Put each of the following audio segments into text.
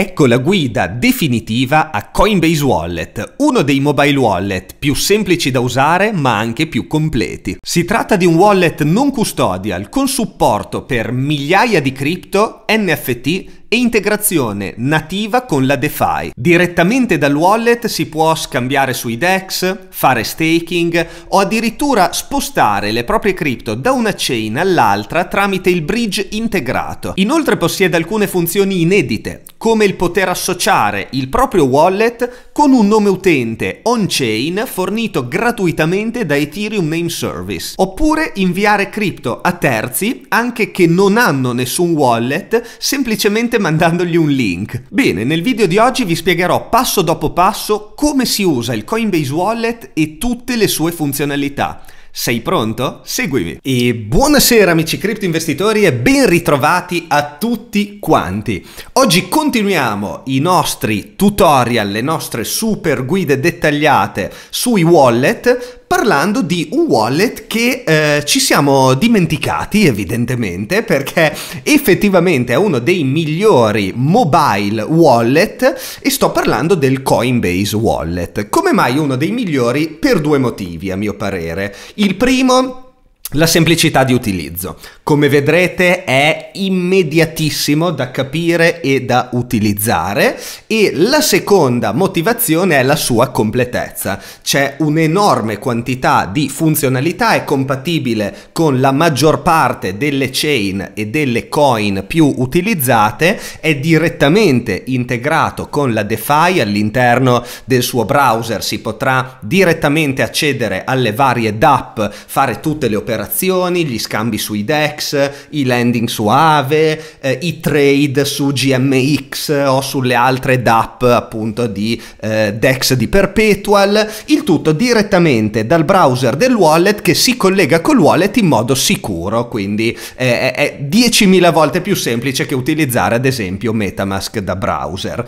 Ecco la guida definitiva a Coinbase Wallet, uno dei mobile wallet più semplici da usare ma anche più completi. Si tratta di un wallet non custodial con supporto per migliaia di cripto, NFT e integrazione nativa con la DeFi. Direttamente dal wallet si può scambiare sui DEX, fare staking o addirittura spostare le proprie cripto da una chain all'altra tramite il bridge integrato. Inoltre possiede alcune funzioni inedite, come il poter associare il proprio wallet con un nome utente on-chain fornito gratuitamente da Ethereum Name Service, oppure inviare cripto a terzi anche che non hanno nessun wallet semplicemente mandandogli un link. Bene, nel video di oggi vi spiegherò passo dopo passo come si usa il Coinbase Wallet e tutte le sue funzionalità. Sei pronto? Seguimi! E buonasera amici cripto investitori e ben ritrovati a tutti quanti! Oggi continuiamo i nostri tutorial, le nostre super guide dettagliate sui wallet parlando di un wallet che eh, ci siamo dimenticati evidentemente perché effettivamente è uno dei migliori mobile wallet e sto parlando del Coinbase Wallet. Come mai uno dei migliori? Per due motivi a mio parere. Il primo la semplicità di utilizzo. Come vedrete è immediatissimo da capire e da utilizzare e la seconda motivazione è la sua completezza. C'è un'enorme quantità di funzionalità, è compatibile con la maggior parte delle chain e delle coin più utilizzate, è direttamente integrato con la DeFi all'interno del suo browser, si potrà direttamente accedere alle varie DApp, fare tutte le operazioni operazioni, gli scambi sui DEX, i landing su Aave, eh, i trade su GMX o sulle altre DApp appunto di eh, DEX di Perpetual, il tutto direttamente dal browser del wallet che si collega col wallet in modo sicuro, quindi eh, è 10.000 volte più semplice che utilizzare ad esempio Metamask da browser.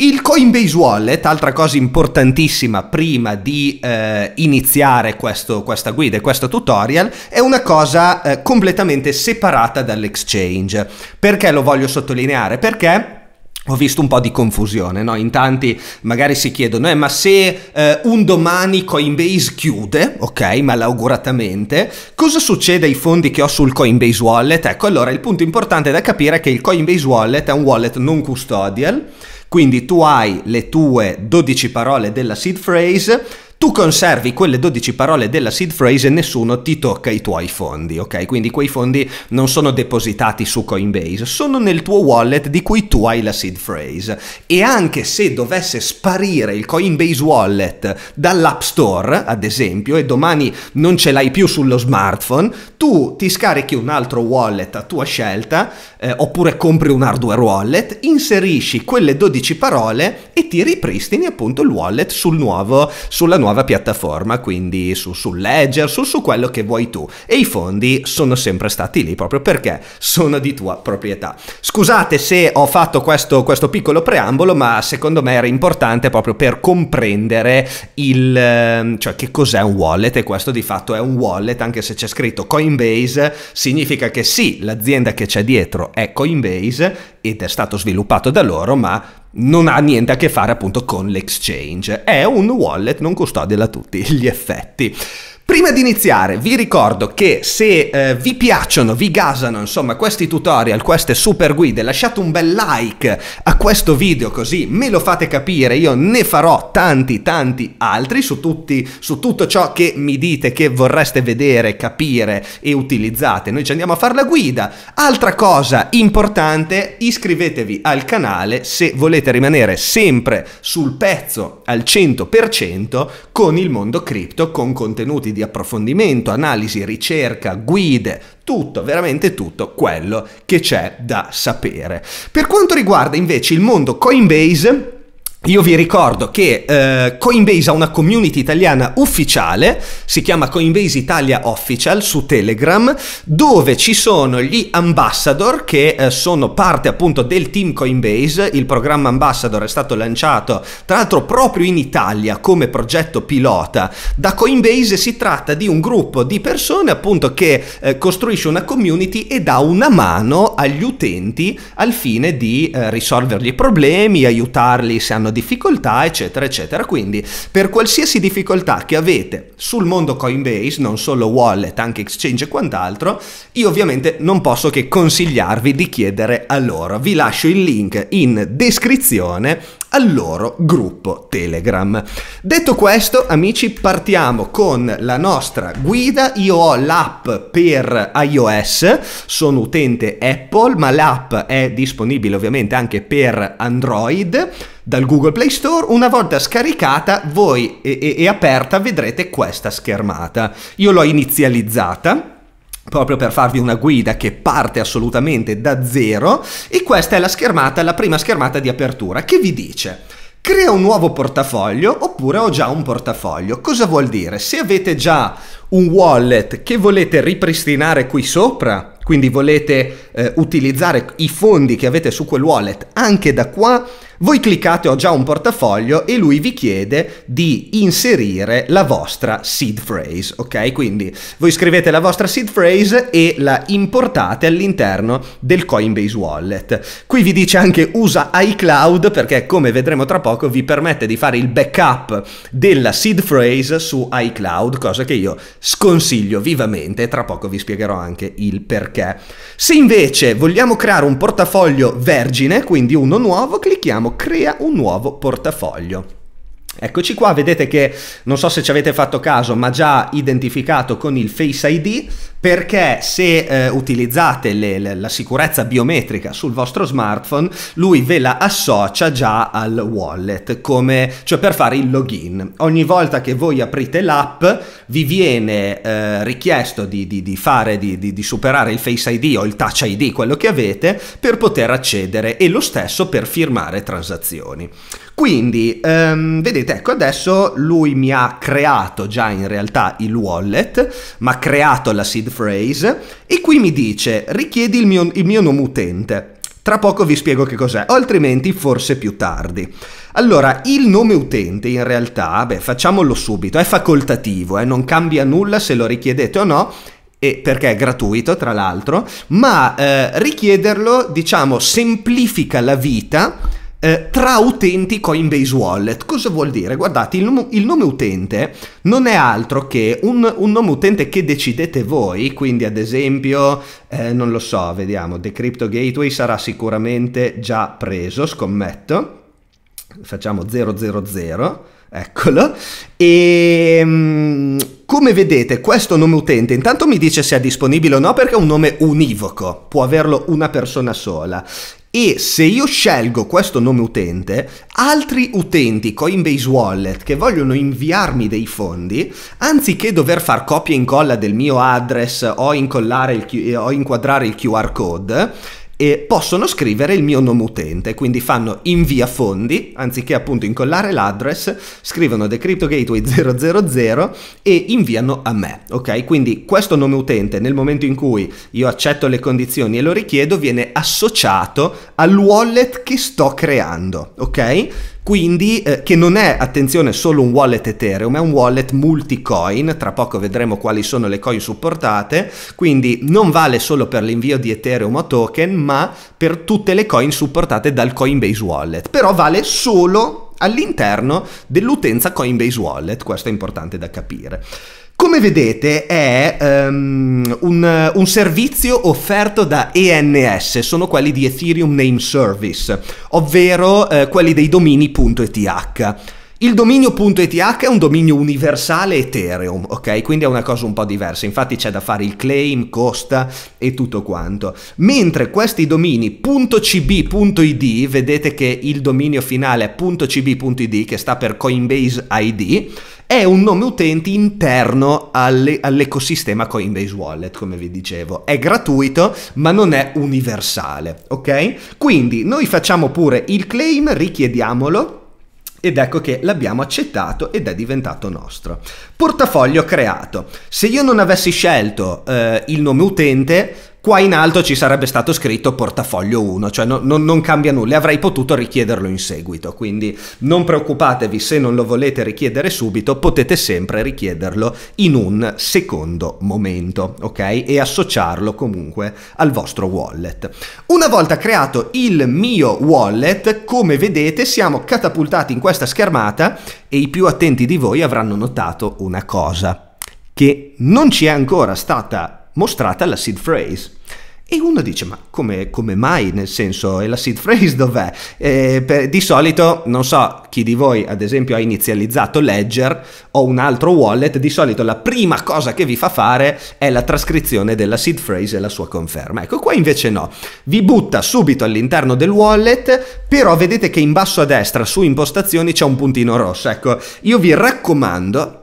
Il Coinbase Wallet, altra cosa importantissima prima di eh, iniziare questo, questa guida e questo tutorial, è una cosa eh, completamente separata dall'exchange. Perché lo voglio sottolineare? Perché ho visto un po' di confusione, no? In tanti magari si chiedono, eh, ma se eh, un domani Coinbase chiude, ok, malauguratamente, cosa succede ai fondi che ho sul Coinbase Wallet? Ecco, allora il punto importante da capire è che il Coinbase Wallet è un wallet non custodial, quindi tu hai le tue 12 parole della seed phrase tu conservi quelle 12 parole della seed phrase e nessuno ti tocca i tuoi fondi, ok? Quindi quei fondi non sono depositati su Coinbase, sono nel tuo wallet di cui tu hai la seed phrase. E anche se dovesse sparire il Coinbase wallet dall'App Store, ad esempio, e domani non ce l'hai più sullo smartphone, tu ti scarichi un altro wallet a tua scelta, eh, oppure compri un hardware wallet, inserisci quelle 12 parole e ti ripristini appunto il wallet sul nuovo, sulla nuova nuova piattaforma, quindi su, su Ledger, su, su quello che vuoi tu. E i fondi sono sempre stati lì proprio perché sono di tua proprietà. Scusate se ho fatto questo, questo piccolo preambolo, ma secondo me era importante proprio per comprendere il, ehm, cioè che cos'è un wallet e questo di fatto è un wallet, anche se c'è scritto Coinbase, significa che sì, l'azienda che c'è dietro è Coinbase ed è stato sviluppato da loro, ma non ha niente a che fare appunto con l'exchange. È un wallet non custodial a tutti gli effetti. Prima di iniziare vi ricordo che se eh, vi piacciono, vi gasano insomma questi tutorial, queste super guide, lasciate un bel like a questo video così me lo fate capire, io ne farò tanti tanti altri su, tutti, su tutto ciò che mi dite che vorreste vedere, capire e utilizzate. Noi ci andiamo a fare la guida. Altra cosa importante, iscrivetevi al canale se volete rimanere sempre sul pezzo al 100% con il mondo cripto, con contenuti di approfondimento, analisi, ricerca, guide, tutto, veramente tutto quello che c'è da sapere. Per quanto riguarda invece il mondo Coinbase, io vi ricordo che eh, Coinbase ha una community italiana ufficiale, si chiama Coinbase Italia Official su Telegram, dove ci sono gli ambassador che eh, sono parte appunto del team Coinbase. Il programma ambassador è stato lanciato tra l'altro proprio in Italia come progetto pilota da Coinbase. Si tratta di un gruppo di persone appunto che eh, costruisce una community e dà una mano agli utenti al fine di eh, risolvergli i problemi, aiutarli se hanno hanno difficoltà, eccetera, eccetera. Quindi per qualsiasi difficoltà che avete sul mondo Coinbase, non solo wallet, anche exchange e quant'altro, io ovviamente non posso che consigliarvi di chiedere a loro. Vi lascio il link in descrizione al loro gruppo Telegram. Detto questo, amici, partiamo con la nostra guida. Io ho l'app per iOS, sono utente Apple, ma l'app è disponibile ovviamente anche per Android dal Google Play Store. Una volta scaricata voi e, e, e aperta vedrete questa schermata. Io l'ho inizializzata proprio per farvi una guida che parte assolutamente da zero e questa è la schermata, la prima schermata di apertura che vi dice crea un nuovo portafoglio oppure ho già un portafoglio. Cosa vuol dire? Se avete già un wallet che volete ripristinare qui sopra, quindi volete eh, utilizzare i fondi che avete su quel wallet anche da qua, voi cliccate ho già un portafoglio e lui vi chiede di inserire la vostra seed phrase, ok? Quindi voi scrivete la vostra seed phrase e la importate all'interno del Coinbase Wallet. Qui vi dice anche usa iCloud perché come vedremo tra poco vi permette di fare il backup della seed phrase su iCloud, cosa che io sconsiglio vivamente e tra poco vi spiegherò anche il perché. Se invece vogliamo creare un portafoglio vergine, quindi uno nuovo, clicchiamo crea un nuovo portafoglio. Eccoci qua, vedete che non so se ci avete fatto caso, ma già identificato con il Face ID perché se eh, utilizzate le, le, la sicurezza biometrica sul vostro smartphone, lui ve la associa già al wallet, come, cioè per fare il login. Ogni volta che voi aprite l'app vi viene eh, richiesto di, di, di, fare, di, di superare il Face ID o il Touch ID, quello che avete, per poter accedere e lo stesso per firmare transazioni. Quindi, um, vedete, ecco, adesso lui mi ha creato già in realtà il wallet, ma ha creato la seed phrase e qui mi dice richiedi il mio, il mio nome utente. Tra poco vi spiego che cos'è, o altrimenti forse più tardi. Allora, il nome utente in realtà, beh, facciamolo subito, è facoltativo, eh, non cambia nulla se lo richiedete o no, e perché è gratuito tra l'altro, ma eh, richiederlo, diciamo, semplifica la vita eh, tra utenti Coinbase Wallet. Cosa vuol dire? Guardate, il nome, il nome utente non è altro che un, un, nome utente che decidete voi, quindi ad esempio, eh, non lo so, vediamo, The Crypto Gateway sarà sicuramente già preso, scommetto. Facciamo 000, eccolo. E mm, come vedete, questo nome utente intanto mi dice se è disponibile o no perché è un nome univoco, può averlo una persona sola e se io scelgo questo nome utente, altri utenti Coinbase Wallet che vogliono inviarmi dei fondi, anziché dover far copia e incolla del mio address o, incollare il, o inquadrare il QR code, e possono scrivere il mio nome utente, quindi fanno invia fondi, anziché appunto incollare l'address, scrivono The Crypto Gateway 000 e inviano a me, ok? Quindi questo nome utente nel momento in cui io accetto le condizioni e lo richiedo viene associato al wallet che sto creando, ok? Quindi eh, che non è, attenzione, solo un wallet Ethereum, è un wallet multi-coin, tra poco vedremo quali sono le coin supportate, quindi non vale solo per l'invio di Ethereum o token, ma per tutte le coin supportate dal Coinbase Wallet, però vale solo all'interno dell'utenza Coinbase Wallet, questo è importante da capire. Come vedete è um, un, un, servizio offerto da ENS, sono quelli di Ethereum Name Service, ovvero eh, quelli dei domini.eth. Il dominio.eth è un dominio universale Ethereum, ok? Quindi è una cosa un po' diversa, infatti c'è da fare il claim, costa e tutto quanto. Mentre questi domini .cb.id, vedete che il dominio finale è .cb.id che sta per Coinbase ID, è un nome utente interno alle, all'ecosistema Coinbase Wallet, come vi dicevo. È gratuito, ma non è universale, ok? Quindi noi facciamo pure il claim, richiediamolo ed ecco che l'abbiamo accettato ed è diventato nostro. Portafoglio creato. Se io non avessi scelto eh, il nome utente, Qua in alto ci sarebbe stato scritto portafoglio 1, cioè no, no, non cambia nulla avrei potuto richiederlo in seguito, quindi non preoccupatevi se non lo volete richiedere subito, potete sempre richiederlo in un secondo momento, ok? E associarlo comunque al vostro wallet. Una volta creato il mio wallet, come vedete siamo catapultati in questa schermata e i più attenti di voi avranno notato una cosa, che non ci è ancora stata mostrata la seed phrase. E uno dice, ma come, come, mai? Nel senso, e la seed phrase dov'è? Eh, per, di solito, non so, chi di voi ad esempio ha inizializzato Ledger o un altro wallet, di solito la prima cosa che vi fa fare è la trascrizione della seed phrase e la sua conferma. Ecco, qua invece no, vi butta subito all'interno del wallet, però vedete che in basso a destra su impostazioni c'è un puntino rosso. Ecco, io vi raccomando,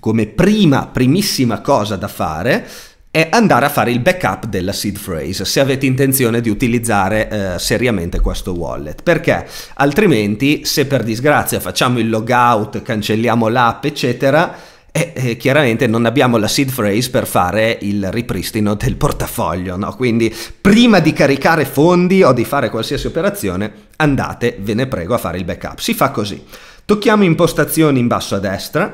come prima, primissima cosa da fare, è andare a fare il backup della seed phrase se avete intenzione di utilizzare eh, seriamente questo wallet perché altrimenti se per disgrazia facciamo il logout cancelliamo l'app eccetera e eh, chiaramente non abbiamo la seed phrase per fare il ripristino del portafoglio, no? Quindi prima di caricare fondi o di fare qualsiasi operazione, andate, ve ne prego, a fare il backup. Si fa così. Tocchiamo impostazioni in basso a destra,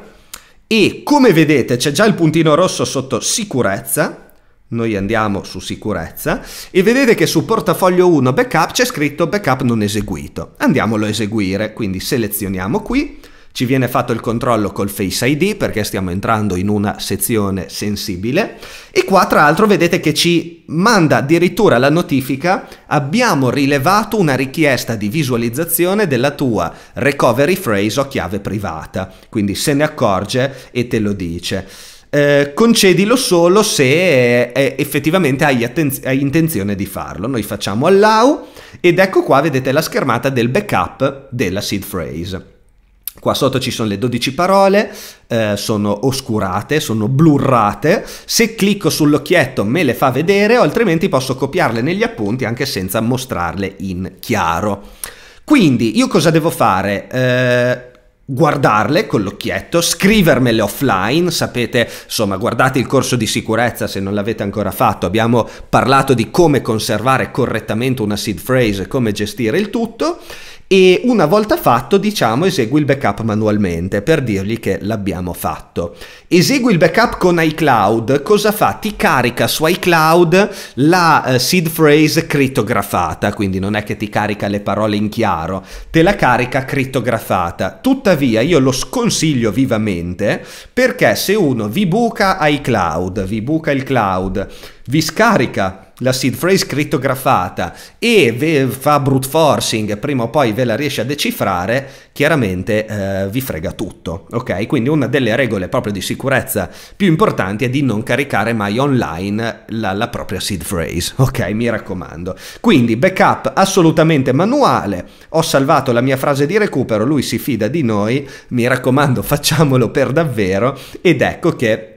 e come vedete c'è già il puntino rosso sotto sicurezza, noi andiamo su sicurezza. E vedete che su portafoglio 1 backup c'è scritto backup non eseguito. Andiamolo a eseguire, quindi selezioniamo qui ci viene fatto il controllo col Face ID perché stiamo entrando in una sezione sensibile e qua tra l'altro vedete che ci manda addirittura la notifica abbiamo rilevato una richiesta di visualizzazione della tua recovery phrase o chiave privata, quindi se ne accorge e te lo dice. Eh, concedilo solo se eh, effettivamente hai, hai, intenzione di farlo. Noi facciamo allow ed ecco qua vedete la schermata del backup della seed phrase. Qua sotto ci sono le 12 parole, eh, sono oscurate, sono blurrate. Se clicco sull'occhietto me le fa vedere o altrimenti posso copiarle negli appunti anche senza mostrarle in chiaro. Quindi io cosa devo fare? Eh, guardarle con l'occhietto, scrivermele offline, sapete, insomma, guardate il corso di sicurezza se non l'avete ancora fatto, abbiamo parlato di come conservare correttamente una seed phrase, come gestire il tutto e una volta fatto diciamo esegui il backup manualmente per dirgli che l'abbiamo fatto. Esegui il backup con iCloud, cosa fa? Ti carica su iCloud la uh, seed phrase crittografata, quindi non è che ti carica le parole in chiaro, te la carica crittografata. Tuttavia io lo sconsiglio vivamente perché se uno vi buca iCloud, vi buca il cloud, vi scarica la seed phrase crittografata e fa brute forcing, prima o poi ve la riesce a decifrare, chiaramente eh, vi frega tutto, ok? Quindi una delle regole proprio di sicurezza più importanti è di non caricare mai online la, la propria seed phrase, ok? Mi raccomando. Quindi backup assolutamente manuale, ho salvato la mia frase di recupero, lui si fida di noi, mi raccomando facciamolo per davvero ed ecco che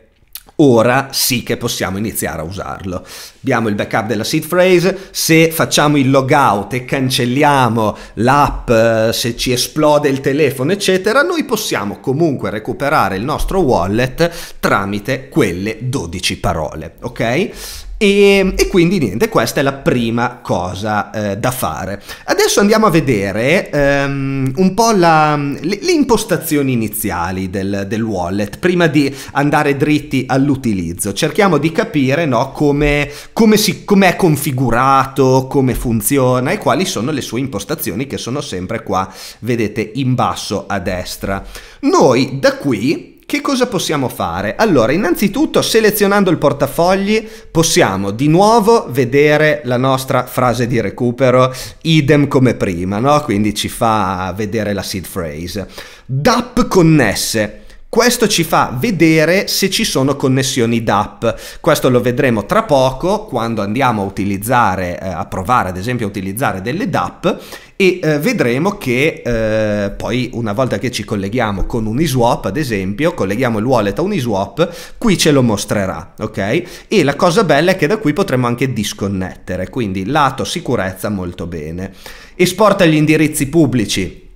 ora sì che possiamo iniziare a usarlo. Abbiamo il backup della seed phrase, se facciamo il logout e cancelliamo l'app, eh, se ci esplode il telefono, eccetera, noi possiamo comunque recuperare il nostro wallet tramite quelle 12 parole, ok? E, e, quindi niente, questa è la prima cosa eh, da fare. Adesso andiamo a vedere um, un po' la, le, le, impostazioni iniziali del, del, wallet prima di andare dritti all'utilizzo. Cerchiamo di capire no, come, come si, è configurato, come funziona e quali sono le sue impostazioni che sono sempre qua, vedete, in basso a destra. Noi da qui che cosa possiamo fare? Allora, innanzitutto selezionando il portafogli possiamo di nuovo vedere la nostra frase di recupero, idem come prima, no? Quindi ci fa vedere la seed phrase. DAP connesse. Questo ci fa vedere se ci sono connessioni DAP. Questo lo vedremo tra poco quando andiamo a utilizzare, eh, a provare ad esempio a utilizzare delle DAP e eh, vedremo che eh, poi una volta che ci colleghiamo con Uniswap ad esempio, colleghiamo il wallet a Uniswap, qui ce lo mostrerà, ok? E la cosa bella è che da qui potremo anche disconnettere, quindi lato sicurezza molto bene. Esporta gli indirizzi pubblici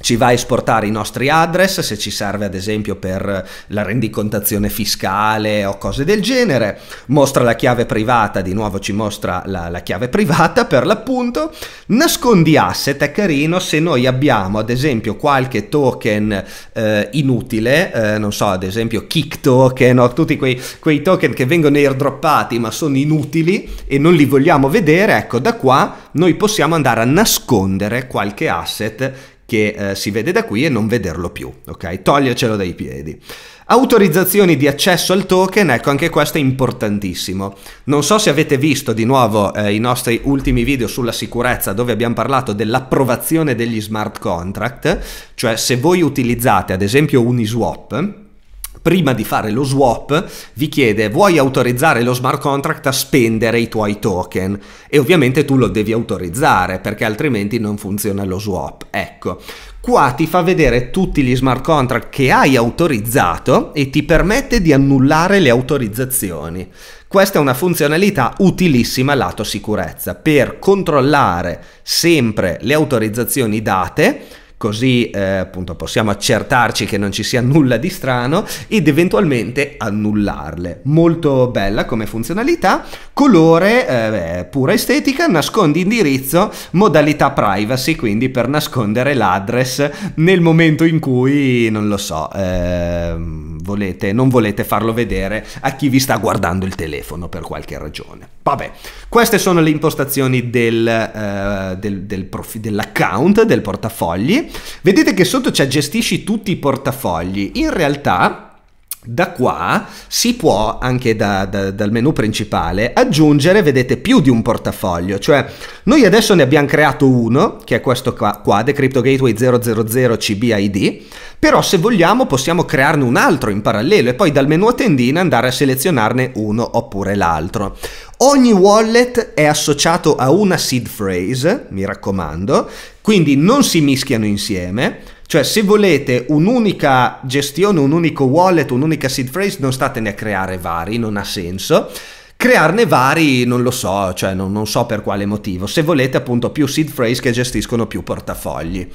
ci va a esportare i nostri address se ci serve ad esempio per la rendicontazione fiscale o cose del genere, mostra la chiave privata, di nuovo ci mostra la, la chiave privata per l'appunto, nascondi asset è carino se noi abbiamo ad esempio qualche token eh, inutile, eh, non so ad esempio kick token o tutti quei, quei token che vengono airdroppati ma sono inutili e non li vogliamo vedere, ecco da qua noi possiamo andare a nascondere qualche asset che eh, si vede da qui e non vederlo più, ok? Togliercelo dai piedi. Autorizzazioni di accesso al token, ecco anche questo è importantissimo. Non so se avete visto di nuovo eh, i nostri ultimi video sulla sicurezza dove abbiamo parlato dell'approvazione degli smart contract, cioè se voi utilizzate ad esempio Uniswap, prima di fare lo swap vi chiede vuoi autorizzare lo smart contract a spendere i tuoi token e ovviamente tu lo devi autorizzare perché altrimenti non funziona lo swap. Ecco, qua ti fa vedere tutti gli smart contract che hai autorizzato e ti permette di annullare le autorizzazioni. Questa è una funzionalità utilissima lato sicurezza per controllare sempre le autorizzazioni date così eh, appunto possiamo accertarci che non ci sia nulla di strano ed eventualmente annullarle. Molto bella come funzionalità, colore eh, pura estetica, nascondi indirizzo, modalità privacy, quindi per nascondere l'address nel momento in cui, non lo so, eh, volete, non volete farlo vedere a chi vi sta guardando il telefono per qualche ragione. Vabbè, queste sono le impostazioni del, uh, del, del dell'account, del portafogli. Vedete che sotto c'è gestisci tutti i portafogli. In realtà da qua si può anche da, da, dal menu principale aggiungere, vedete, più di un portafoglio, cioè noi adesso ne abbiamo creato uno, che è questo qua, qua Decrypto Gateway 000 CBID, però se vogliamo possiamo crearne un altro in parallelo e poi dal menu a tendina andare a selezionarne uno oppure l'altro. Ogni wallet è associato a una seed phrase, mi raccomando, quindi non si mischiano insieme. Cioè, se volete un'unica gestione, un unico wallet, un'unica seed phrase, non statene a creare vari, non ha senso. Crearne vari non lo so, cioè non, non so per quale motivo. Se volete appunto più seed phrase che gestiscono più portafogli.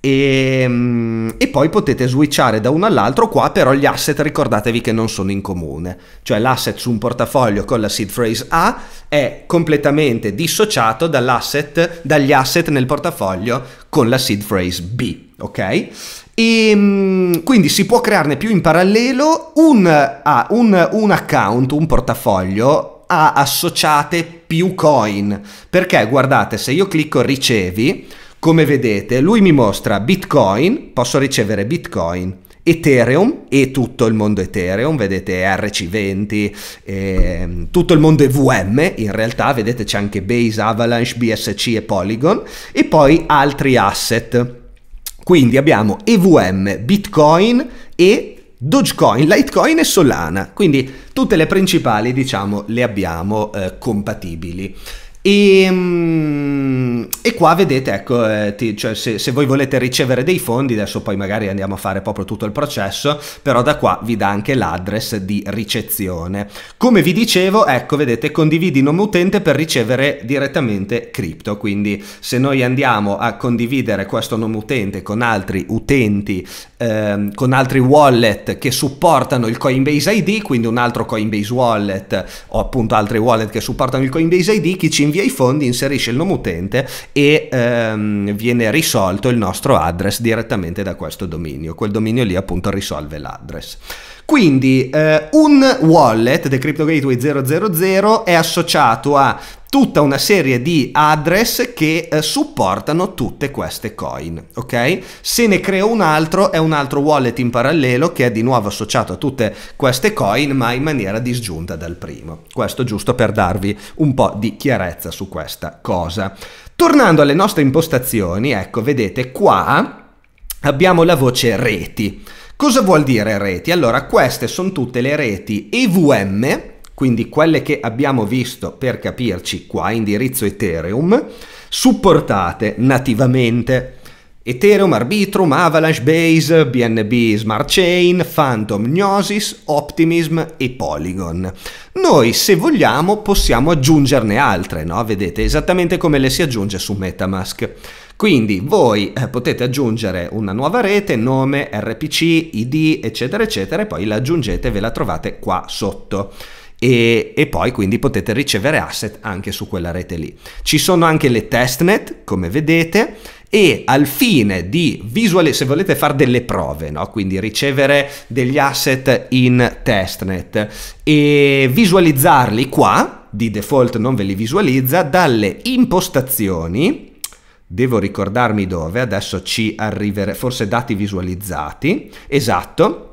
E, ehm, e, poi potete switchare da uno all'altro. Qua però gli asset ricordatevi che non sono in comune. Cioè l'asset su un portafoglio con la seed phrase A è completamente dissociato dagli asset nel portafoglio con la seed phrase B ok? E ehm, quindi si può crearne più in parallelo. Un, ah, un, un account un portafoglio ha associate più coin. Perché guardate se io clicco ricevi come vedete, lui mi mostra Bitcoin, posso ricevere Bitcoin, Ethereum e tutto il mondo Ethereum, vedete RC20, eh, tutto il mondo EVM, in realtà vedete c'è anche Base, Avalanche, BSC e Polygon e poi altri asset. Quindi abbiamo EVM, Bitcoin e Dogecoin, Litecoin e Solana, quindi tutte le principali diciamo le abbiamo eh, compatibili. E, ehm, e, qua vedete, ecco, eh, ti, cioè se, se, voi volete ricevere dei fondi, adesso poi magari andiamo a fare proprio tutto il processo, però da qua vi dà anche l'address di ricezione. Come vi dicevo, ecco, vedete, condividi nome utente per ricevere direttamente cripto, quindi se noi andiamo a condividere questo nome utente con altri utenti, ehm, con altri wallet che supportano il Coinbase ID, quindi un altro Coinbase wallet o appunto altri wallet che supportano il Coinbase ID, chi ci invia i fondi inserisce il nome utente e ehm, viene risolto il nostro address direttamente da questo dominio. Quel dominio lì appunto risolve l'address. Quindi eh, un wallet del Crypto Gateway 000 è associato a tutta una serie di address che eh, supportano tutte queste coin, ok? Se ne creo un altro è un altro wallet in parallelo che è di nuovo associato a tutte queste coin ma in maniera disgiunta dal primo. Questo giusto per darvi un po' di chiarezza su questa cosa. Tornando alle nostre impostazioni, ecco, vedete qua abbiamo la voce reti. Cosa vuol dire reti? Allora, queste sono tutte le reti EVM quindi quelle che abbiamo visto per capirci qua, indirizzo Ethereum, supportate nativamente. Ethereum, Arbitrum, Avalanche Base, BNB Smart Chain, Phantom Gnosis, Optimism e Polygon. Noi, se vogliamo, possiamo aggiungerne altre, no? Vedete, esattamente come le si aggiunge su Metamask. Quindi voi eh, potete aggiungere una nuova rete, nome, RPC, ID, eccetera, eccetera, e poi la aggiungete e ve la trovate qua sotto. E, e, poi quindi potete ricevere asset anche su quella rete lì. Ci sono anche le testnet, come vedete, e al fine di visualizzare, se volete fare delle prove, no? quindi ricevere degli asset in testnet e visualizzarli qua, di default non ve li visualizza, dalle impostazioni, devo ricordarmi dove, adesso ci arriverà, forse dati visualizzati, esatto,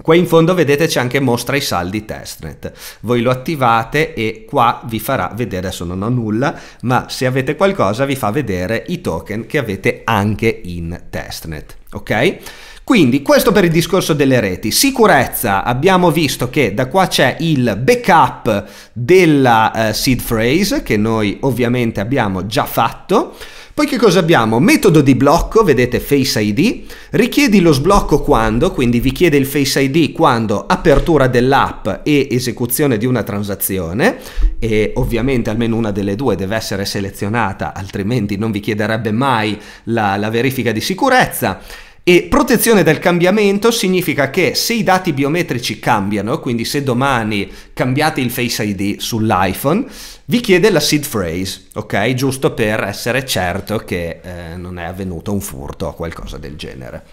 Qua in fondo vedete c'è anche mostra i saldi testnet. Voi lo attivate e qua vi farà vedere, adesso non ho nulla, ma se avete qualcosa vi fa vedere i token che avete anche in testnet. Ok? Quindi questo per il discorso delle reti. Sicurezza, abbiamo visto che da qua c'è il backup della uh, seed phrase che noi ovviamente abbiamo già fatto. Poi che cosa abbiamo? Metodo di blocco, vedete Face ID, richiedi lo sblocco quando, quindi vi chiede il Face ID quando apertura dell'app e esecuzione di una transazione e ovviamente almeno una delle due deve essere selezionata, altrimenti non vi chiederebbe mai la, la verifica di sicurezza. E protezione del cambiamento significa che se i dati biometrici cambiano, quindi se domani cambiate il Face ID sull'iPhone, vi chiede la seed phrase, ok? Giusto per essere certo che eh, non è avvenuto un furto o qualcosa del genere.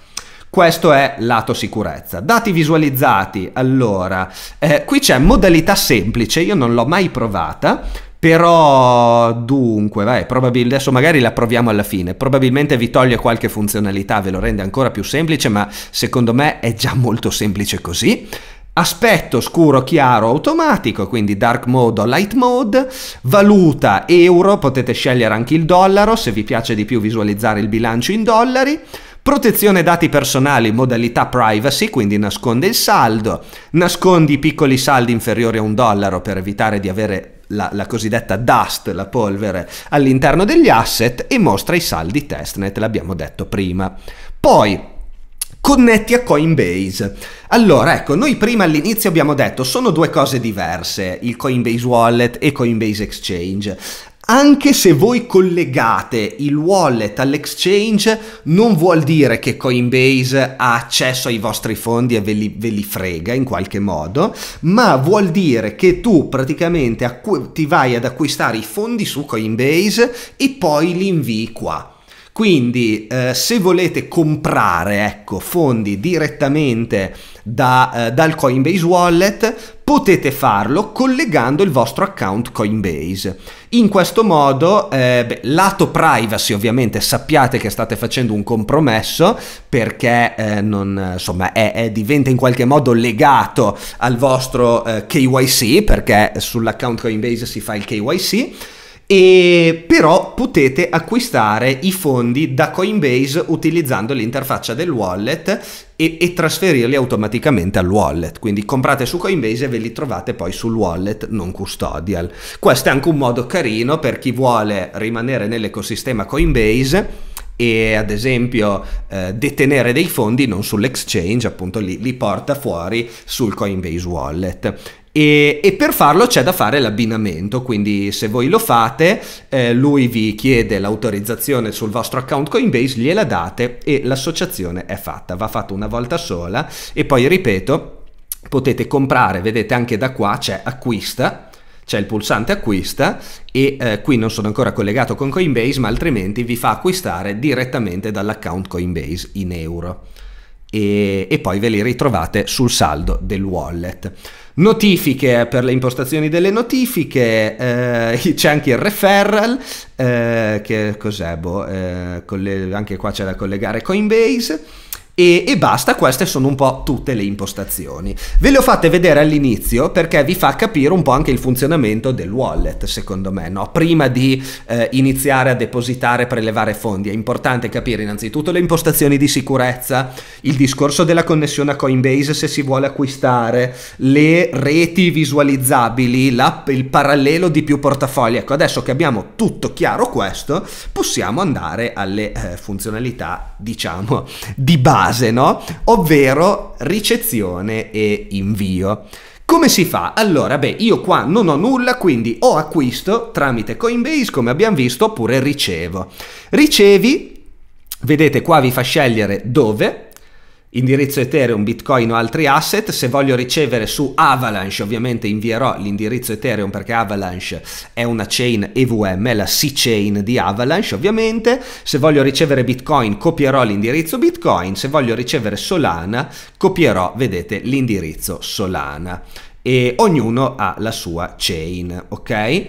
Questo è lato sicurezza. Dati visualizzati, allora, eh, qui c'è modalità semplice, io non l'ho mai provata, però dunque, vai, probabilmente adesso magari la proviamo alla fine. Probabilmente vi toglie qualche funzionalità, ve lo rende ancora più semplice, ma secondo me è già molto semplice così. Aspetto scuro chiaro automatico, quindi dark mode o light mode, valuta euro, potete scegliere anche il dollaro se vi piace di più visualizzare il bilancio in dollari, Protezione dati personali, modalità privacy, quindi nasconde il saldo, nascondi i piccoli saldi inferiori a un dollaro per evitare di avere la, la, cosiddetta dust, la polvere, all'interno degli asset e mostra i saldi testnet, l'abbiamo detto prima. Poi connetti a Coinbase. Allora, ecco, noi prima all'inizio abbiamo detto sono due cose diverse, il Coinbase Wallet e Coinbase Exchange. Anche se voi collegate il wallet all'exchange, non vuol dire che Coinbase ha accesso ai vostri fondi e ve li, ve li frega in qualche modo, ma vuol dire che tu praticamente acqu- ti vai ad acquistare i fondi su Coinbase e poi li invii qua. Quindi eh, se volete comprare ecco, fondi direttamente da, eh, dal Coinbase Wallet potete farlo collegando il vostro account Coinbase. In questo modo, eh, beh, lato privacy ovviamente sappiate che state facendo un compromesso perché eh, non, insomma, è, è, diventa in qualche modo legato al vostro eh, KYC perché sull'account Coinbase si fa il KYC e però potete acquistare i fondi da Coinbase utilizzando l'interfaccia del wallet e, e, trasferirli automaticamente al wallet. Quindi comprate su Coinbase e ve li trovate poi sul wallet non custodial. Questo è anche un modo carino per chi vuole rimanere nell'ecosistema Coinbase e ad esempio eh, detenere dei fondi non sull'exchange appunto li, li porta fuori sul Coinbase wallet e, e, per farlo c'è da fare l'abbinamento, quindi se voi lo fate, eh, lui vi chiede l'autorizzazione sul vostro account Coinbase, gliela date e l'associazione è fatta, va fatta una volta sola e poi ripeto, potete comprare, vedete anche da qua c'è acquista, c'è il pulsante acquista e eh, qui non sono ancora collegato con Coinbase, ma altrimenti vi fa acquistare direttamente dall'account Coinbase in euro e, e poi ve li ritrovate sul saldo del wallet. Notifiche per le impostazioni delle notifiche, eh, c'è anche il referral, eh, che cos'è? Boh, eh, anche qua c'è da collegare Coinbase. E, e, basta, queste sono un po' tutte le impostazioni. Ve le ho fatte vedere all'inizio perché vi fa capire un po' anche il funzionamento del wallet, secondo me, no? Prima di eh, iniziare a depositare prelevare fondi è importante capire innanzitutto le impostazioni di sicurezza, il discorso della connessione a Coinbase se si vuole acquistare, le reti visualizzabili, la, il parallelo di più portafogli. Ecco, adesso che abbiamo tutto chiaro questo, possiamo andare alle eh, funzionalità, diciamo, di base base, no? Ovvero ricezione e invio. Come si fa? Allora, beh, io qua non ho nulla, quindi o acquisto tramite Coinbase, come abbiamo visto, oppure ricevo. Ricevi, vedete qua vi fa scegliere dove, indirizzo Ethereum, Bitcoin o altri asset. Se voglio ricevere su Avalanche, ovviamente invierò l'indirizzo Ethereum perché Avalanche è una chain EVM, è la C-chain di Avalanche, ovviamente. Se voglio ricevere Bitcoin, copierò l'indirizzo Bitcoin. Se voglio ricevere Solana, copierò, vedete, l'indirizzo Solana. E ognuno ha la sua chain, ok?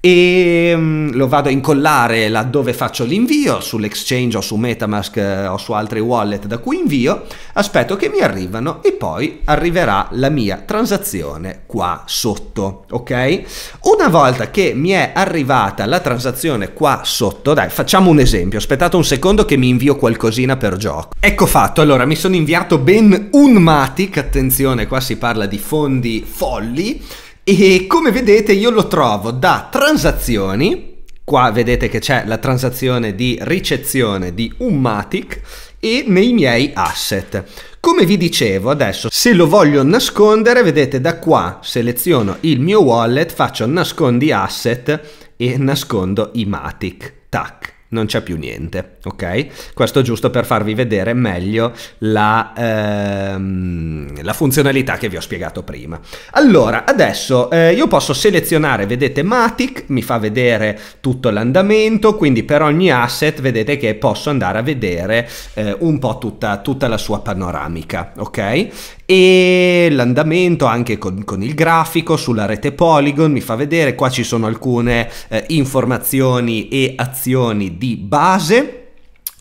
E um, lo vado a incollare laddove faccio l'invio, sull'exchange o su Metamask eh, o su altri wallet da cui invio, aspetto che mi arrivano e poi arriverà la mia transazione qua sotto, ok? Una volta che mi è arrivata la transazione qua sotto, dai, facciamo un esempio, aspettate un secondo che mi invio qualcosina per gioco. Ecco fatto, allora mi sono inviato ben un Matic, attenzione, qua si parla di fondi folli, e come vedete io lo trovo da transazioni, qua vedete che c'è la transazione di ricezione di un Matic e nei miei asset. Come vi dicevo adesso, se lo voglio nascondere, vedete da qua seleziono il mio wallet, faccio nascondi asset e nascondo i Matic. Tac non c'è più niente, ok? Questo giusto per farvi vedere meglio la, ehm, la funzionalità che vi ho spiegato prima. Allora, adesso eh, io posso selezionare, vedete Matic, mi fa vedere tutto l'andamento, quindi per ogni asset vedete che posso andare a vedere eh, un po' tutta, tutta la sua panoramica, ok? E l'andamento anche con, con, il grafico sulla rete Polygon mi fa vedere qua ci sono alcune eh, informazioni e azioni di base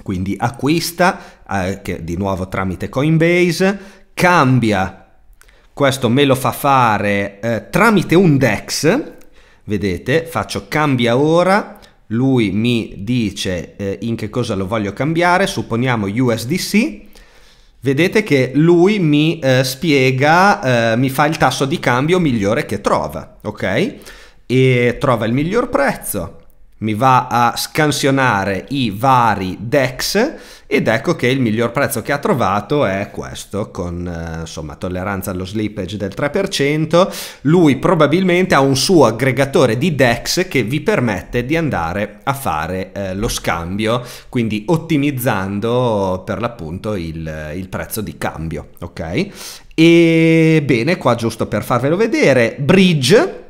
quindi acquista eh, che di nuovo tramite Coinbase cambia questo me lo fa fare eh, tramite un DEX vedete faccio cambia ora lui mi dice eh, in che cosa lo voglio cambiare supponiamo USDC vedete che lui mi eh, spiega, eh, mi fa il tasso di cambio migliore che trova, ok? E trova il miglior prezzo, mi va a scansionare i vari DEX ed ecco che il miglior prezzo che ha trovato è questo con eh, insomma tolleranza allo slippage del 3%. Lui probabilmente ha un suo aggregatore di DEX che vi permette di andare a fare eh, lo scambio, quindi ottimizzando per l'appunto il, il prezzo di cambio, ok? E bene, qua giusto per farvelo vedere, Bridge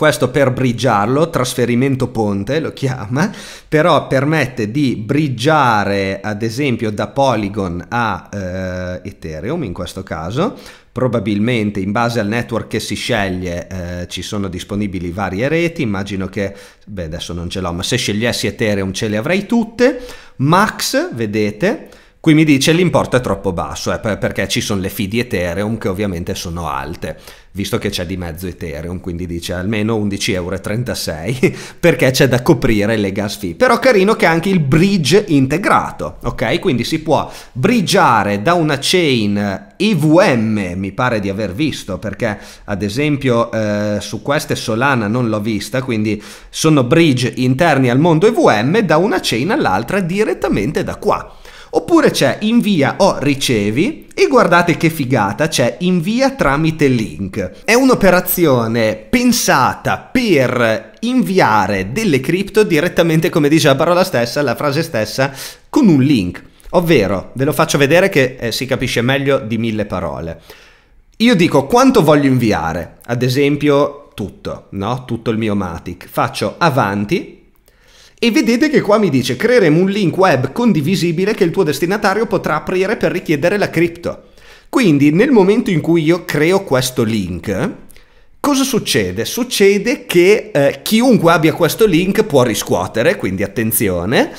questo per bridgiarlo, trasferimento ponte lo chiama, però permette di bridgiare ad esempio da Polygon a eh, Ethereum in questo caso. Probabilmente in base al network che si sceglie eh, ci sono disponibili varie reti, immagino che, beh adesso non ce l'ho, ma se scegliessi Ethereum ce le avrei tutte. Max, vedete, Qui mi dice l'importo è troppo basso, eh, perché ci sono le fee di Ethereum che ovviamente sono alte, visto che c'è di mezzo Ethereum, quindi dice almeno 11,36 euro, perché c'è da coprire le gas fee. Però carino che ha anche il bridge integrato, ok? Quindi si può bridgiare da una chain EVM, mi pare di aver visto, perché ad esempio eh, su queste Solana non l'ho vista, quindi sono bridge interni al mondo EVM da una chain all'altra direttamente da qua. Oppure c'è invia o ricevi e guardate che figata, c'è invia tramite link. È un'operazione pensata per inviare delle cripto direttamente, come dice la parola stessa, la frase stessa, con un link. Ovvero, ve lo faccio vedere che eh, si capisce meglio di mille parole. Io dico quanto voglio inviare, ad esempio tutto, no? Tutto il mio Matic. Faccio avanti, e vedete che qua mi dice creeremo un link web condivisibile che il tuo destinatario potrà aprire per richiedere la cripto. Quindi nel momento in cui io creo questo link, cosa succede? Succede che eh, chiunque abbia questo link può riscuotere, quindi attenzione,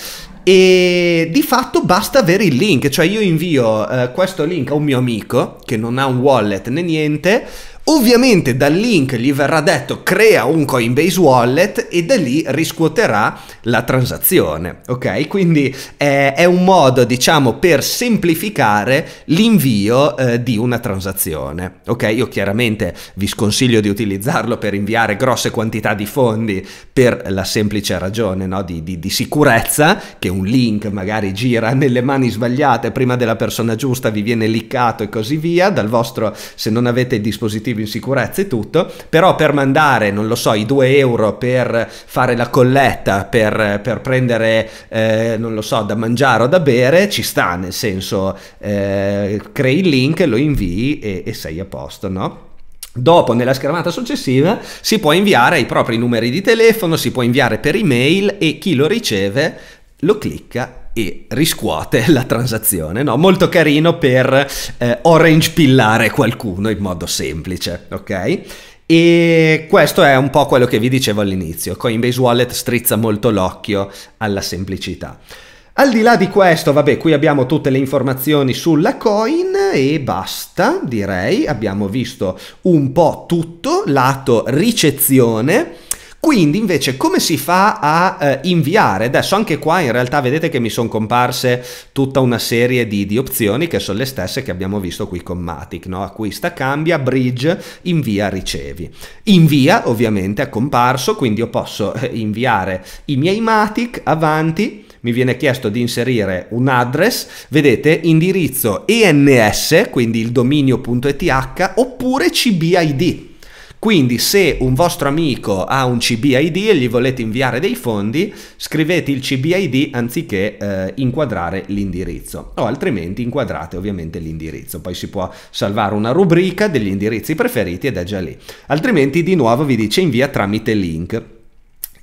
e di fatto basta avere il link, cioè io invio eh, questo link a un mio amico che non ha un wallet né niente, Ovviamente dal link gli verrà detto crea un Coinbase Wallet e da lì riscuoterà la transazione, ok? Quindi eh, è un modo, diciamo, per semplificare l'invio eh, di una transazione, ok? Io chiaramente vi sconsiglio di utilizzarlo per inviare grosse quantità di fondi per la semplice ragione no? di, di, di sicurezza, che un link magari gira nelle mani sbagliate prima della persona giusta, vi viene liccato e così via, dal vostro, se non avete dispositivi in sicurezza e tutto, però per mandare, non lo so, i 2 euro per fare la colletta, per, per prendere, eh, non lo so, da mangiare o da bere, ci sta, nel senso, eh, crei il link, lo invii e, e sei a posto, no? Dopo, nella schermata successiva, si può inviare i propri numeri di telefono, si può inviare per email e chi lo riceve lo clicca e riscuote la transazione. No? Molto carino per eh, orange pillare qualcuno in modo semplice, ok? E questo è un po' quello che vi dicevo all'inizio. Coinbase Wallet strizza molto l'occhio alla semplicità. Al di là di questo, vabbè, qui abbiamo tutte le informazioni sulla coin e basta, direi. Abbiamo visto un po' tutto, lato ricezione. Quindi invece come si fa a eh, inviare? Adesso anche qua in realtà vedete che mi sono comparse tutta una serie di, di, opzioni che sono le stesse che abbiamo visto qui con Matic, no? acquista, cambia, bridge, invia, ricevi. Invia ovviamente è comparso, quindi io posso eh, inviare i miei Matic avanti, mi viene chiesto di inserire un address, vedete indirizzo ENS, quindi il dominio.eth oppure CBID quindi se un vostro amico ha un CBID e gli volete inviare dei fondi, scrivete il CBID anziché eh, inquadrare l'indirizzo o altrimenti inquadrate ovviamente l'indirizzo. Poi si può salvare una rubrica degli indirizzi preferiti ed è già lì. Altrimenti di nuovo vi dice invia tramite link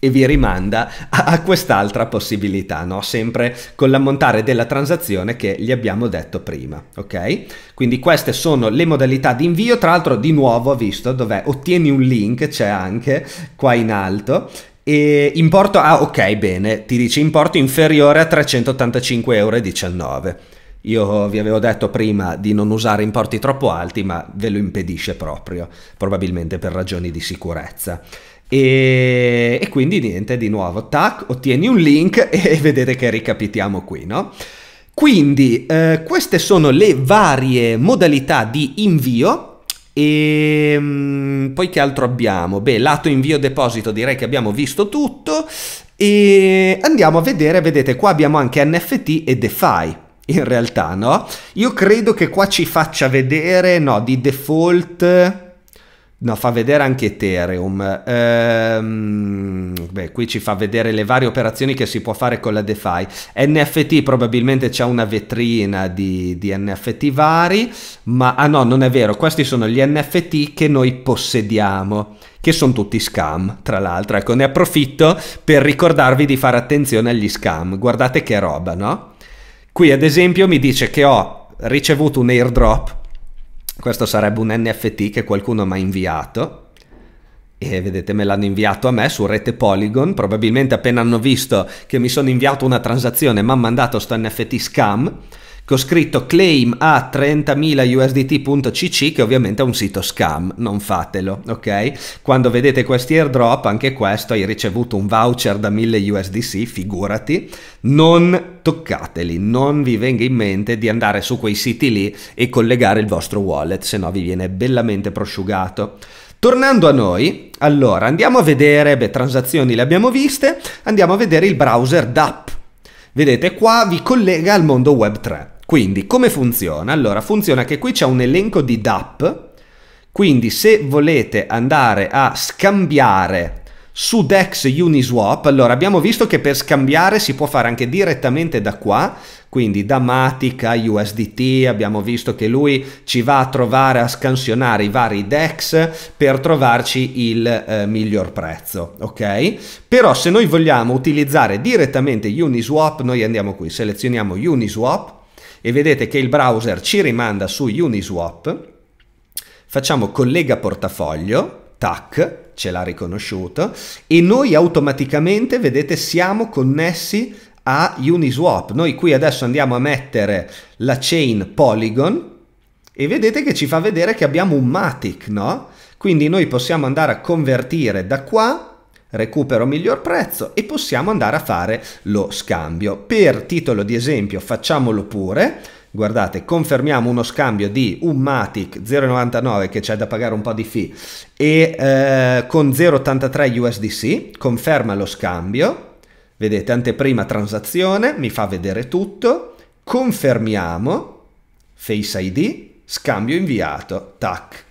e vi rimanda a, quest'altra possibilità, no? sempre con l'ammontare della transazione che gli abbiamo detto prima. Ok? Quindi queste sono le modalità di invio. Tra l'altro, di nuovo, visto dove ottieni un link, c'è anche qua in alto. E importo, ah ok, bene, ti dice importo inferiore a 385,19 euro. Io vi avevo detto prima di non usare importi troppo alti, ma ve lo impedisce proprio, probabilmente per ragioni di sicurezza. E, e, quindi niente, di nuovo, tac, ottieni un link e vedete che ricapitiamo qui, no? Quindi eh, queste sono le varie modalità di invio e um, poi che altro abbiamo? Beh, lato invio deposito direi che abbiamo visto tutto e andiamo a vedere, vedete qua abbiamo anche NFT e DeFi in realtà, no? Io credo che qua ci faccia vedere, no, di default No, fa vedere anche Ethereum. Ehm, beh, qui ci fa vedere le varie operazioni che si può fare con la DeFi. NFT probabilmente c'è una vetrina di, di, NFT vari, ma ah no, non è vero, questi sono gli NFT che noi possediamo, che sono tutti scam, tra l'altro. Ecco, ne approfitto per ricordarvi di fare attenzione agli scam. Guardate che roba, no? Qui ad esempio mi dice che ho ricevuto un airdrop questo sarebbe un NFT che qualcuno mi ha inviato. E vedete me l'hanno inviato a me su rete Polygon, probabilmente appena hanno visto che mi sono inviato una transazione mi hanno mandato sto NFT scam che ho scritto claim a 30.000 USDT.cc che ovviamente è un sito scam, non fatelo, ok? Quando vedete questi airdrop, anche questo, hai ricevuto un voucher da 1000 USDC, figurati, non toccateli, non vi venga in mente di andare su quei siti lì e collegare il vostro wallet, se no vi viene bellamente prosciugato. Tornando a noi, allora andiamo a vedere, beh, transazioni le abbiamo viste, andiamo a vedere il browser DApp. Vedete qua vi collega al mondo web 3. Quindi come funziona? Allora funziona che qui c'è un elenco di DApp, quindi se volete andare a scambiare su DEX Uniswap, allora abbiamo visto che per scambiare si può fare anche direttamente da qua, quindi da Matic a USDT, abbiamo visto che lui ci va a trovare, a scansionare i vari DEX per trovarci il eh, miglior prezzo, ok? Però se noi vogliamo utilizzare direttamente Uniswap, noi andiamo qui, selezioniamo Uniswap, e vedete che il browser ci rimanda su Uniswap, facciamo collega portafoglio, tac, ce l'ha riconosciuto, e noi automaticamente, vedete, siamo connessi a Uniswap. Noi qui adesso andiamo a mettere la chain Polygon e vedete che ci fa vedere che abbiamo un Matic, no? Quindi noi possiamo andare a convertire da qua recupero miglior prezzo e possiamo andare a fare lo scambio. Per titolo di esempio facciamolo pure, guardate confermiamo uno scambio di un Matic 0,99 che c'è da pagare un po' di fee e eh, con 0,83 USDC, conferma lo scambio, vedete anteprima transazione, mi fa vedere tutto, confermiamo, Face ID, scambio inviato, tac.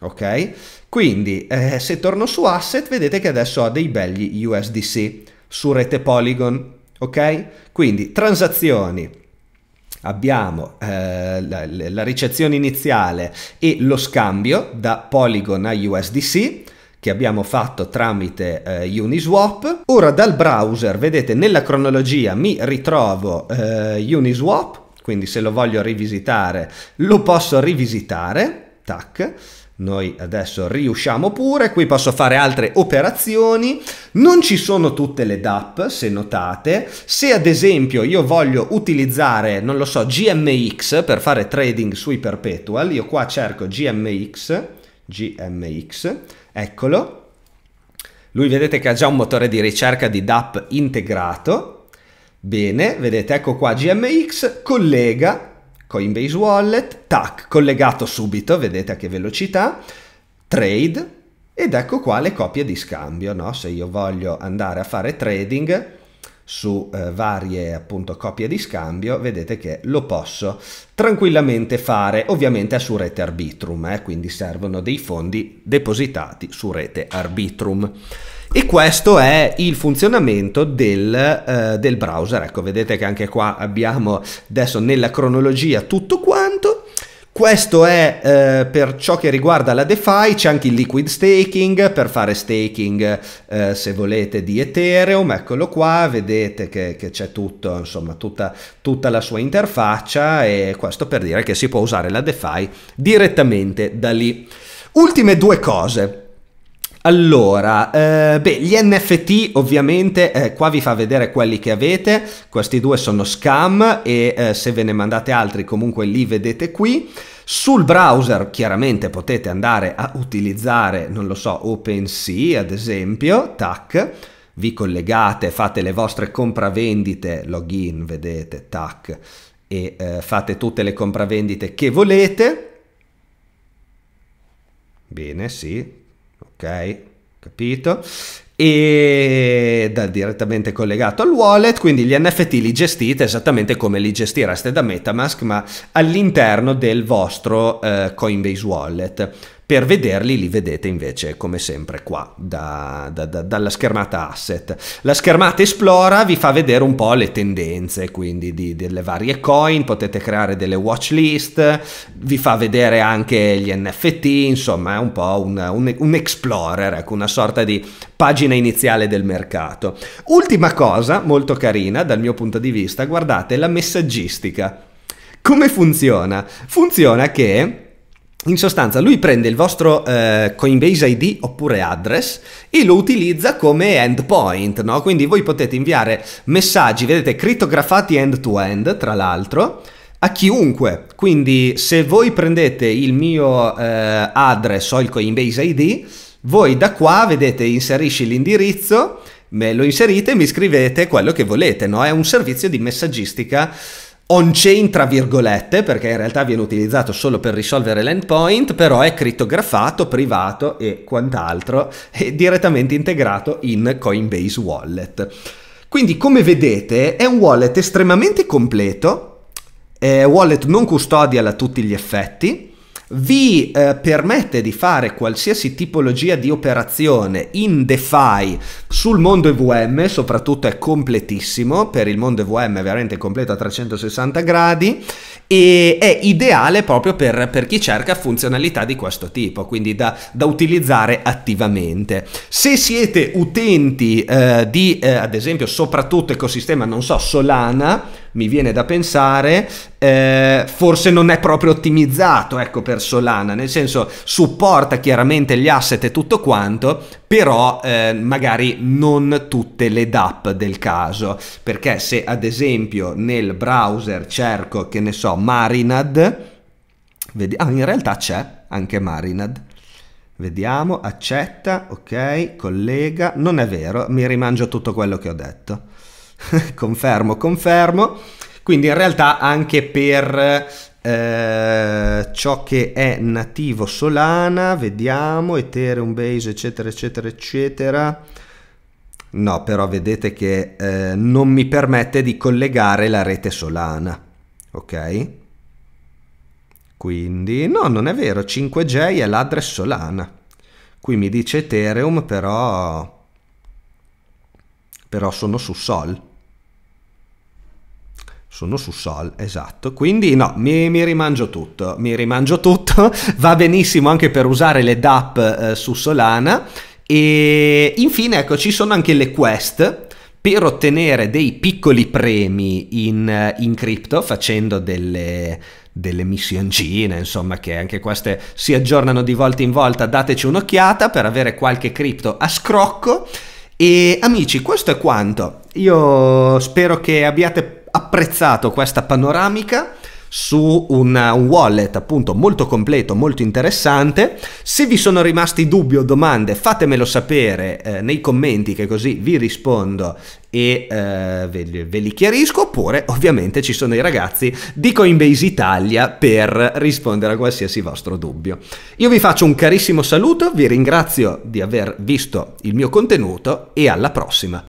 Ok? Quindi eh, se torno su asset vedete che adesso ho dei belli USDC su rete Polygon, ok? Quindi transazioni, abbiamo eh, la, la, ricezione iniziale e lo scambio da Polygon a USDC che abbiamo fatto tramite eh, Uniswap. Ora dal browser, vedete nella cronologia mi ritrovo eh, Uniswap, quindi se lo voglio rivisitare lo posso rivisitare, tac noi adesso riusciamo pure, qui posso fare altre operazioni, non ci sono tutte le DAP se notate, se ad esempio io voglio utilizzare, non lo so, GMX per fare trading sui perpetual, io qua cerco GMX, GMX, eccolo, lui vedete che ha già un motore di ricerca di DAP integrato, bene, vedete ecco qua GMX, collega Coinbase Wallet, tac, collegato subito, vedete a che velocità, trade, ed ecco qua le copie di scambio, no? Se io voglio andare a fare trading su eh, varie appunto copie di scambio, vedete che lo posso tranquillamente fare, ovviamente su rete Arbitrum, eh? quindi servono dei fondi depositati su rete Arbitrum. E questo è il funzionamento del, eh, del browser. Ecco, vedete che anche qua abbiamo adesso nella cronologia tutto quanto. Questo è eh, per ciò che riguarda la DeFi, c'è anche il liquid staking per fare staking eh, se volete di Ethereum, eccolo qua, vedete che, che c'è tutto, insomma tutta, tutta, la sua interfaccia e questo per dire che si può usare la DeFi direttamente da lì. Ultime due cose. Allora, eh, beh, gli NFT ovviamente, eh, qua vi fa vedere quelli che avete, questi due sono scam e eh, se ve ne mandate altri comunque li vedete qui. Sul browser chiaramente potete andare a utilizzare, non lo so, OpenSea ad esempio, tac, vi collegate, fate le vostre compravendite, login, vedete, tac, e eh, fate tutte le compravendite che volete. Bene, sì, ok? Capito? E da direttamente collegato al wallet, quindi gli NFT li gestite esattamente come li gestireste da Metamask, ma all'interno del vostro eh, Coinbase Wallet. Per vederli li vedete invece come sempre qua da, da, da, dalla schermata asset. La schermata esplora vi fa vedere un po' le tendenze quindi di, delle varie coin, potete creare delle watch list, vi fa vedere anche gli NFT, insomma è un po' un, un, un explorer, ecco, una sorta di pagina iniziale del mercato. Ultima cosa molto carina dal mio punto di vista, guardate la messaggistica. Come funziona? Funziona che in sostanza lui prende il vostro eh, Coinbase ID oppure address e lo utilizza come endpoint, no? Quindi voi potete inviare messaggi, vedete, crittografati end-to-end, tra l'altro, a chiunque. Quindi se voi prendete il mio eh, address o il Coinbase ID, voi da qua, vedete, inserisci l'indirizzo, me lo inserite e mi scrivete quello che volete, no? È un servizio di messaggistica on-chain tra virgolette, perché in realtà viene utilizzato solo per risolvere l'endpoint, però è crittografato, privato e quant'altro, e direttamente integrato in Coinbase Wallet. Quindi come vedete è un wallet estremamente completo, è wallet non custodial a tutti gli effetti, vi eh, permette di fare qualsiasi tipologia di operazione in DeFi sul mondo EVM, soprattutto è completissimo, per il mondo EVM è veramente completo a 360 gradi e è ideale proprio per, per chi cerca funzionalità di questo tipo, quindi da, da utilizzare attivamente. Se siete utenti eh, di, eh, ad esempio, soprattutto ecosistema, non so, Solana, mi viene da pensare, eh, forse non è proprio ottimizzato ecco, per Solana, nel senso supporta chiaramente gli asset e tutto quanto, però eh, magari non tutte le DApp del caso, perché se ad esempio nel browser cerco, che ne so, Marinad, vedi, ah in realtà c'è anche Marinad, vediamo, accetta, ok, collega, non è vero, mi rimangio tutto quello che ho detto. confermo, confermo. Quindi in realtà anche per eh, ciò che è nativo Solana, vediamo, Ethereum Base, eccetera, eccetera, eccetera. No, però vedete che eh, non mi permette di collegare la rete Solana, ok? Quindi, no, non è vero, 5J è l'address Solana. Qui mi dice Ethereum, però... Però sono su Sol. Sono su Sol, esatto. Quindi no, mi, mi, rimangio tutto, mi rimangio tutto. Va benissimo anche per usare le DApp eh, su Solana. E infine, ecco, ci sono anche le quest per ottenere dei piccoli premi in, in cripto facendo delle, delle missioncine, insomma, che anche queste si aggiornano di volta in volta. Dateci un'occhiata per avere qualche cripto a scrocco. E amici, questo è quanto. Io spero che abbiate apprezzato questa panoramica su un, wallet appunto molto completo, molto interessante. Se vi sono rimasti dubbi o domande fatemelo sapere eh, nei commenti che così vi rispondo e eh, ve, ve, li chiarisco oppure ovviamente ci sono i ragazzi di Coinbase Italia per rispondere a qualsiasi vostro dubbio. Io vi faccio un carissimo saluto, vi ringrazio di aver visto il mio contenuto e alla prossima.